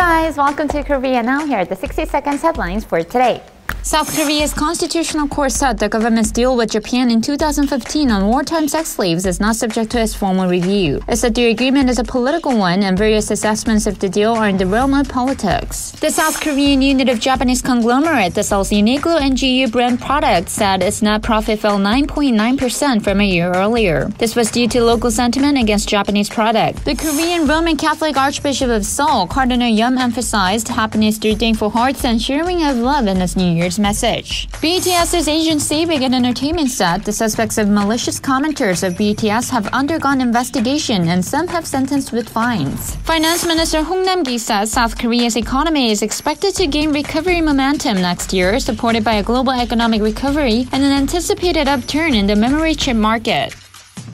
guys, welcome to Korea Now. Here are the 60 seconds headlines for today. South Korea's constitutional court said the government's deal with Japan in 2015 on wartime sex slaves is not subject to its formal review. It said the agreement is a political one and various assessments of the deal are in the realm of politics. The South Korean unit of Japanese conglomerate that sells Uniqlo and brand products said its net profit fell 9.9% from a year earlier. This was due to local sentiment against Japanese product. The Korean Roman Catholic Archbishop of Seoul, Cardinal Yeom emphasized happiness through thankful hearts and sharing of love in his New Year's message. BTS's agency Big Hit Entertainment said the suspects of malicious commenters of BTS have undergone investigation and some have sentenced with fines. Finance Minister Hong Nam-ki says South Korea's economy is expected to gain recovery momentum next year, supported by a global economic recovery and an anticipated upturn in the memory chip market.